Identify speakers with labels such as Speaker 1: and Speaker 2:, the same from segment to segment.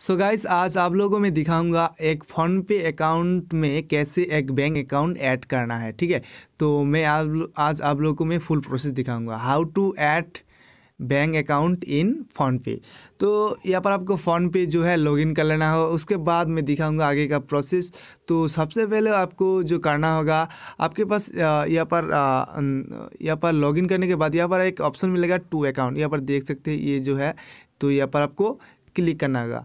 Speaker 1: सो so guys आज आप लोगों मैं दिखाऊँगा एक फ़ोन पे अकाउंट में कैसे एक बैंक अकाउंट ऐड करना है, ठीक है? तो मैं आज आज आप लोगों मैं फुल प्रोसेस दिखाऊँगा how to add bank account in PhonePe तो यहाँ पर आपको फ़ोन पे जो है लॉगिन कर लेना हो उसके बाद मैं दिखाऊँगा आगे का प्रोसेस तो सबसे पहले आपको जो करना होगा, आपके पास यहाँ पर यहाँ पर लॉगिन करने के बाद यहाँ पर एक ऑप्शन मिलेगा टू अकाउंट यहाँ पर देख सकते हैं, ये जो है तो यहाँ पर आपको क्लिक करना होगा।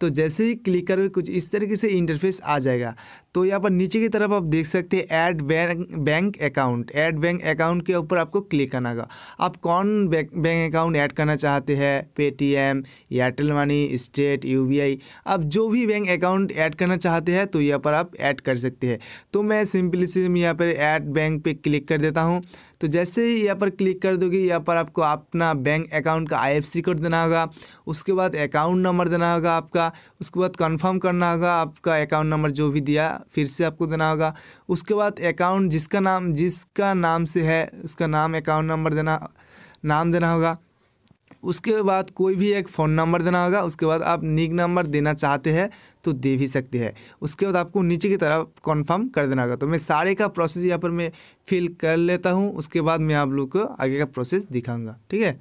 Speaker 1: तो जैसे ही क्लिक करोगे, कुछ इस तरीके से इंटरफेस आ जाएगा। तो यहाँ पर नीचे की तरफ़ आप देख सकते हैं add bank bank account add bank account के ऊपर आपको क्लिक करना होगा। आप कौन बैंक अकाउंट ऐड करना चाहते हैं? Paytm Airtel money state UBI आप जो भी बैंक अकाउंट ऐड करना चाहते हैं तो यहाँ पर आप ऐड कर सकते हैं। तो मैं सिंपली से यहाँ पर ऐड बैंक पे क्लिक कर देता हूँ। तो जैसे ही यहाँ पर क्लिक कर दोगे, यहाँ पर आपको अपना बैंक अकाउंट का आई कोड देना होगा। उसके बाद अकाउंट नंबर देना होगा आपका। उसके बाद कंफर्म करना होगा, आपका अकाउंट नंबर जो भी दिया, फिर से आपको देना होगा। उसके बाद अकाउंट जिसका नाम जिसका नाम से है, उसका नाम अकाउंट नंबर देना, नाम देना होगा। उसके बाद कोई भी एक फ़ोन नंबर देना होगा, उसके बाद आप निक नंबर देना चाहते हैं तो दे भी सकते हैं। उसके बाद आपको नीचे की तरफ़ कन्फर्म कर देना होगा। तो मैं सारे का प्रोसेस यहाँ पर मैं फिल कर लेता हूँ, उसके बाद मैं आप लोग को आगे का प्रोसेस दिखाऊँगा, ठीक है?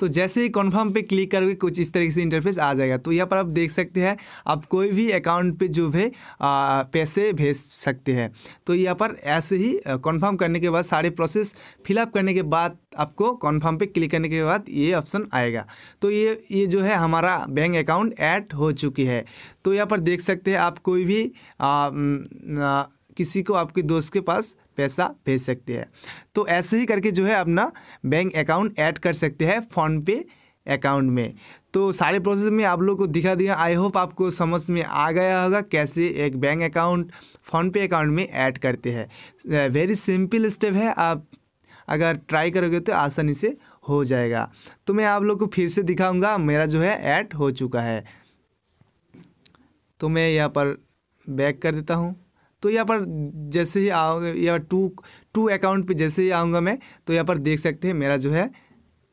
Speaker 1: तो जैसे ही कन्फर्म पे क्लिक करोगे कुछ इस तरीके से इंटरफेस आ जाएगा। तो यहाँ पर आप देख सकते हैं आप कोई भी अकाउंट पे जो है पैसे भेज सकते हैं। तो यहाँ पर ऐसे ही कन्फर्म करने के बाद सारे प्रोसेस फिलअप करने के बाद आपको कन्फर्म पे क्लिक करने के बाद ये ऑप्शन आएगा। तो ये ये जो है हमारा बैंक अकाउंट ऐड हो चुकी है। तो यहाँ पर देख सकते हैं आप कोई भी आ, आ, किसी को आपके दोस्त के पास पैसा भेज सकते हैं। तो ऐसे ही करके जो है अपना बैंक अकाउंट ऐड कर सकते हैं फ़ोन पे अकाउंट में। तो सारे प्रोसेस में आप लोग को दिखा दिया। आई होप आपको समझ में आ गया होगा कैसे एक bank account PhonePe account में ऐड करते हैं। वेरी सिंपल स्टेप है। आप अगर ट्राई करोगे तो आसानी से हो जाएगा। तो मैं आप लोग को फिर से दिखाऊँगा, मेरा जो है ऐड हो चुका है। तो मैं यहाँ पर बैक कर देता हूँ। तो यहाँ पर जैसे ही आओगे या टू टू अकाउंट पे जैसे ही आऊँगा मैं तो यहाँ पर देख सकते हैं मेरा जो है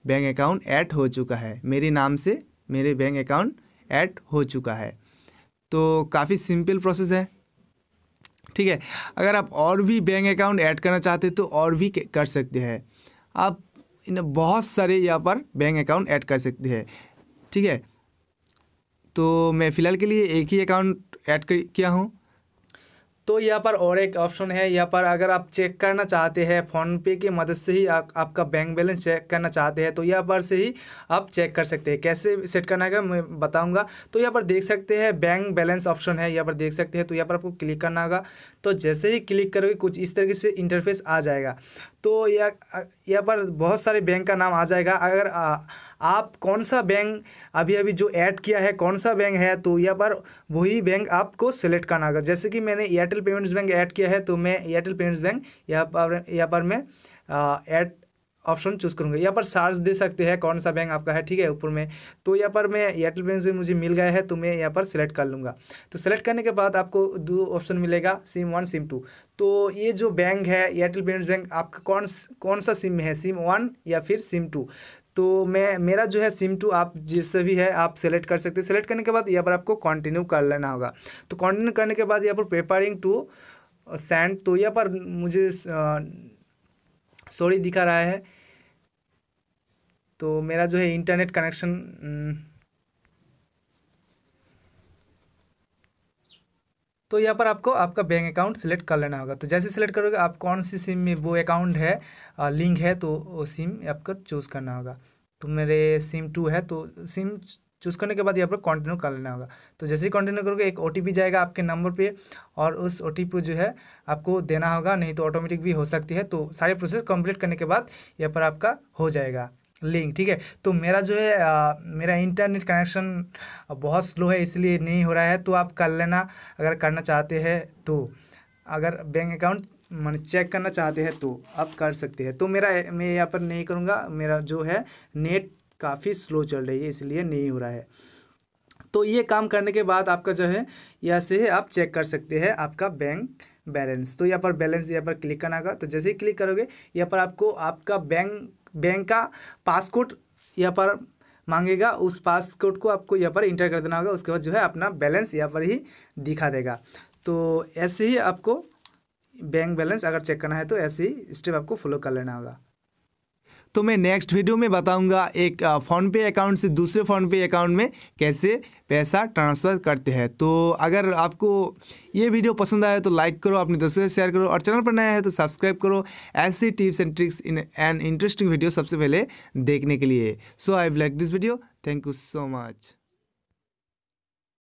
Speaker 1: बैंक अकाउंट ऐड हो चुका है। मेरे नाम से मेरे बैंक अकाउंट ऐड हो चुका है। तो काफ़ी सिंपल प्रोसेस है। ठीक है, अगर आप और भी बैंक अकाउंट ऐड करना चाहते तो और भी कर सकते हैं। आप इन बहुत सारे यहाँ पर बैंक अकाउंट ऐड कर सकते हैं। ठीक है तो मैं फ़िलहाल के लिए एक ही अकाउंट ऐड किया हूँ। तो यहाँ पर और एक ऑप्शन है। यहाँ पर अगर आप चेक करना चाहते हैं फ़ोनपे की मदद से ही आ, आपका बैंक बैलेंस चेक करना चाहते हैं तो यहाँ पर से ही आप चेक कर सकते हैं। कैसे सेट करना है मैं बताऊँगा। तो यहाँ पर देख सकते हैं बैंक बैलेंस ऑप्शन है यहाँ पर देख सकते हैं तो यहाँ पर आपको क्लिक करना होगा। तो जैसे ही क्लिक करोगे कुछ इस तरीके से इंटरफेस आ जाएगा। तो यह यहाँ पर बहुत सारे बैंक का नाम आ जाएगा। अगर आ, आप कौन सा बैंक अभी अभी जो ऐड किया है कौन सा बैंक है तो यहाँ पर वही बैंक आपको सेलेक्ट करना होगा। जैसे कि मैंने एयरटेल पेमेंट्स बैंक ऐड किया है तो मैं एयरटेल पेमेंट्स बैंक यहाँ पर यहाँ पर मैं ऐड ऑप्शन चूज़ करूँगा। यहाँ पर चार्ज दे सकते हैं, कौन सा बैंक आपका है, ठीक है, ऊपर में। तो यहाँ पर मैं एयरटेल पेमेंट से मुझे मिल गया है तो मैं यहाँ पर सेलेक्ट कर लूँगा। तो सेलेक्ट करने के बाद आपको दो ऑप्शन मिलेगा सिम वन सिम टू तो ये जो बैंक है एयरटेल पेमेंट्स बैंक आपका कौन कौन सा सिम है सिम वन या फिर सिम टू तो मैं, मेरा जो है सिम टू आप जिससे भी है, आप सेलेक्ट कर सकते हैं। सेलेक्ट करने के बाद यहाँ पर आपको कंटिन्यू कर लेना होगा। तो कंटिन्यू करने के बाद यहाँ पर पेपरिंग टू सेंड तो यहाँ पर मुझे सॉरी दिखा रहा है। तो मेरा जो है इंटरनेट कनेक्शन तो यहाँ पर आपको आपका बैंक अकाउंट सेलेक्ट कर लेना होगा। तो जैसे सेलेक्ट करोगे, आप कौन सी सिम में वो अकाउंट है लिंक है तो वो सिम आपको चूज़ करना होगा। तो मेरे सिम टू है तो सिम चूज़ करने के बाद यहाँ पर कंटिन्यू कर लेना होगा। तो जैसे ही कंटिन्यू करोगे एक ओटीपी जाएगा आपके नंबर पे और उस ओटीपी जो है आपको देना होगा नहीं तो ऑटोमेटिक भी हो सकती है। तो सारे प्रोसेस कंप्लीट करने के बाद यहाँ पर आपका हो जाएगा लिंक ठीक है? तो मेरा जो है आ, मेरा इंटरनेट कनेक्शन बहुत स्लो है इसलिए नहीं हो रहा है। तो आप कर लेना अगर करना चाहते हैं तो। अगर बैंक अकाउंट मान चेक करना चाहते हैं तो आप कर सकते हैं। तो मेरा मैं यहाँ पर नहीं करूँगा मेरा जो है नेट काफ़ी स्लो चल रही है, इसलिए नहीं हो रहा है। तो ये काम करने के बाद आपका जो है, यहाँ से आप चेक कर सकते हैं आपका बैंक बैलेंस तो यहाँ पर बैलेंस यहाँ पर क्लिक करना होगा तो जैसे ही क्लिक करोगे, यहाँ पर आपको आपका बैंक बैंक का पासकोड यहाँ पर मांगेगा, उस पासकोड को आपको यहाँ पर इंटर कर देना होगा, उसके बाद जो है अपना बैलेंस यहाँ पर ही दिखा देगा। तो ऐसे ही आपको बैंक बैलेंस अगर चेक करना है तो ऐसे ही स्टेप आपको फॉलो कर लेना होगा। तो मैं नेक्स्ट वीडियो में बताऊँगा एक फ़ोनपे अकाउंट से दूसरे फ़ोनपे अकाउंट में कैसे पैसा ट्रांसफ़र करते हैं। तो अगर आपको ये वीडियो पसंद आया तो लाइक करो, अपने दोस्तों से शेयर करो और चैनल पर नया है तो सब्सक्राइब करो। ऐसे tips and tricks in and interesting video सबसे पहले देखने के लिए। So I like this video thank you so much